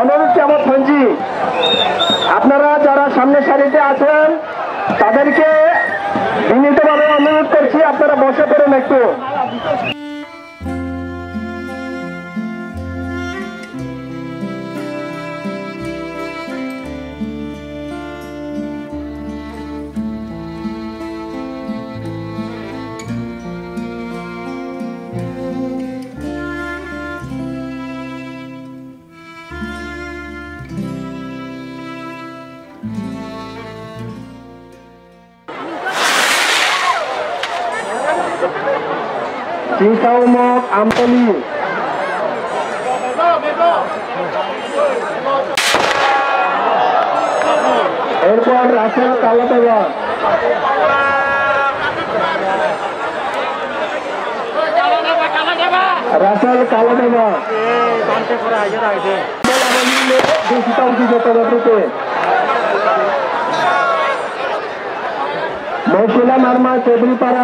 অনুরোধ আমার ফঞ্জি আপনারা যারা সামনে সারিতে আছেন, তাদেরকে বিনীতভাবে অনুরোধ করছি, আপনারা বসে পড়ুন একটু। চিন্তাউমক আমতলি এরপর রাসেল কালাতেবা রাসেল কালাতেবা দূষিত যত মৌসুলা মার্মা চৌধুরীপাড়া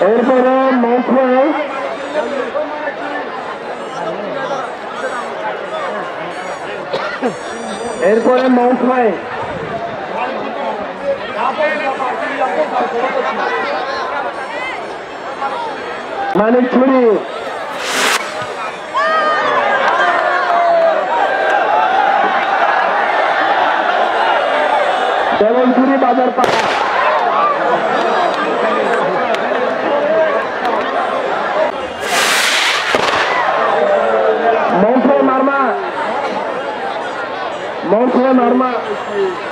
Hermano. এরপরে মাউন্ট মানে ছুরি। যেমন ছুরি বাজার পাড়া। normal. Assim.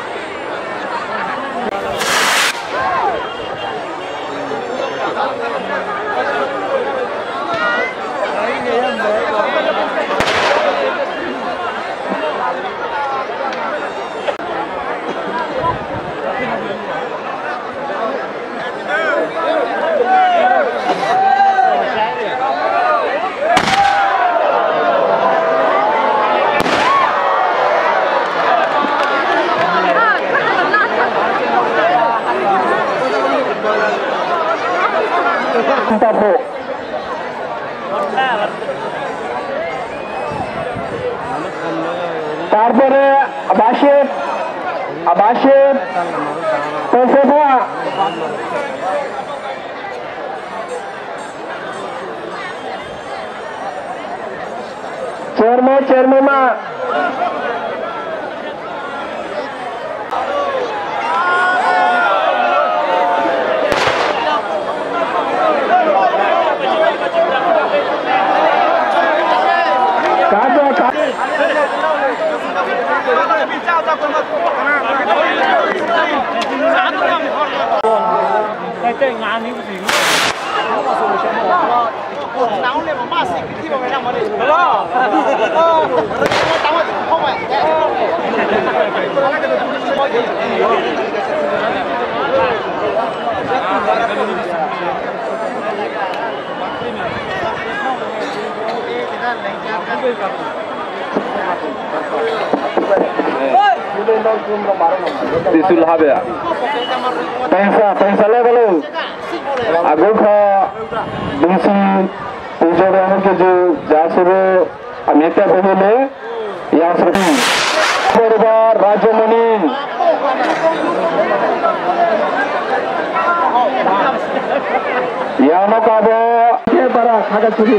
মারমা পাবো তারপরে বাসের বাসের পৌঁছবা chairman chairman Đây ngán đi gì nữa. Nó mà sổ xem một. Quần áo này mà ma xịt cái khi mà mày đang mà đi. Đó. Ờ. Tao mà không phải. Thank you. त्रिशूल हाबे पैसा पैसा ले बोलो आगो खा दुसी पूजा रहे के जो जा सुबे अमेत्या बोले या सरकार परिवार राजमणि यानो काबो के बरा खागा चुरी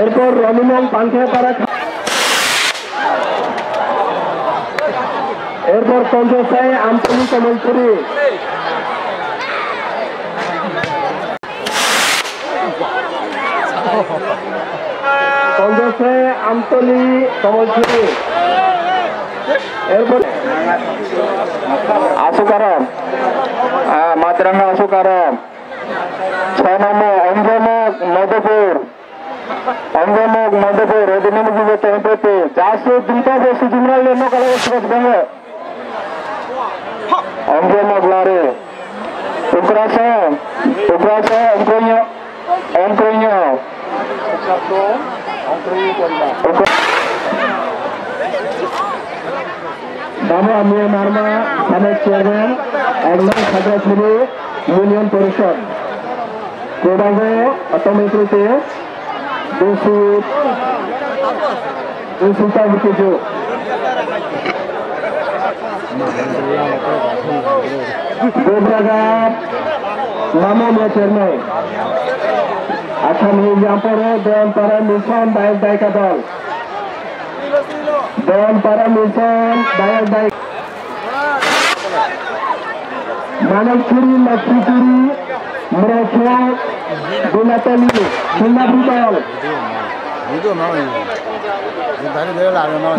এরপর রমিনং পান্থেপাড়া এরপর পঞ্চাশায় আন্তনি কমলপুরি পঞ্চাশে আমতলি কমলছড়ি এরপরে আসুকারাম মাতরাঙ্গা আসুকারাম ছয় নম্বর অঞ্জমক মধুপুর। অঙ্গমক মধুপুর অধিনমজিবে ক্যাম্পেতে চারশো দুইটা বেশি জুমরাল লেনো কালা বসবাস গঙ্গ অঙ্গমক লারে বাবা মিয়া মার্মা সাবেক চেয়ারম্যান একজন খাগড়াছড়ি ইউনিয়ন পরিষদ কোডাঙ্গ অটোমেট্রিতে দুশো দুশো কিছু গোবরাঘাট মামুনিয়া চেয়ারম্যান আসামি জাপড় দয়ালপাড়া মিশন দায়ের দায়িকা দল। দয়ালপাড়া মিশন দায়ের দায়িকা মানবচুরি লক্ষ্মীচুরি মৃখা গুলাতলি সিঙ্গাপুর দল।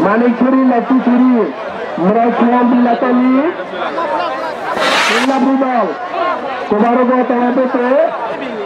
মানিকচুরি লক্ষ্মীচুরি মৃখা গুলাতলি সিঙ্গাপুর দল।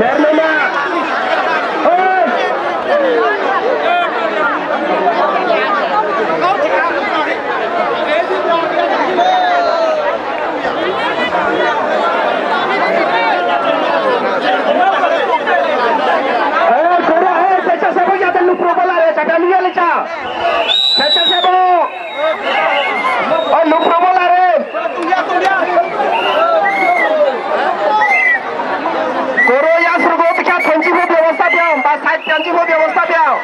Chairman grande Romeu Sabião.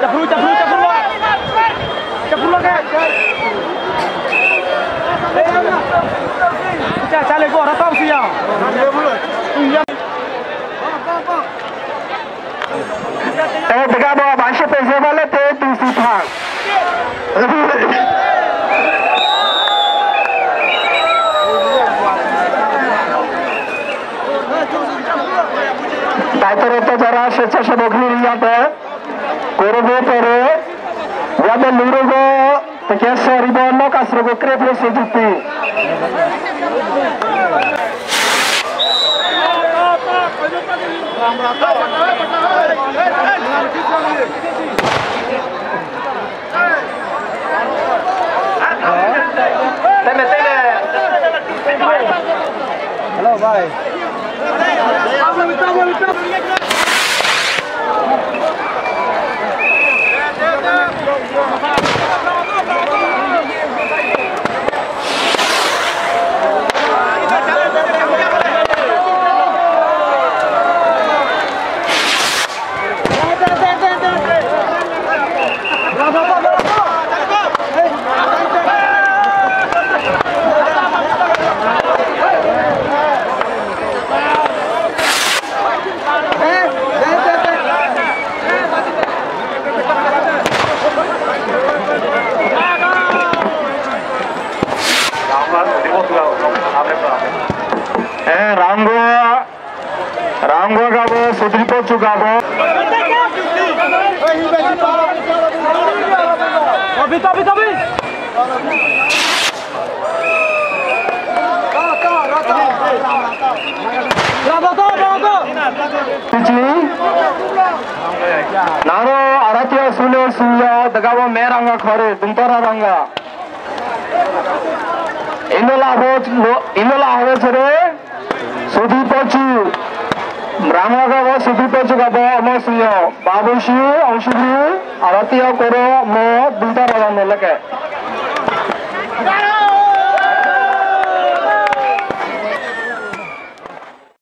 Da fruta, fruta. जरा स्वेच्छासेवकरियात कोरबोतोरो यादे लूरोगो तकेसो रिबोनो कासरोगो क्रेपलो सुजुती Hello, bye. जाबो अभी तभी तभी नारो आरती सुनो सुनिया दगाबो मेरांगा खरे दुमतरा रंगा। इनला हो इनला हो जरे सुधी पहुँची Brahmagawa Sudhipa Jugaba Amasiyo Babushi Anshubi Aratiya Koro Mo Dita Ravanulake.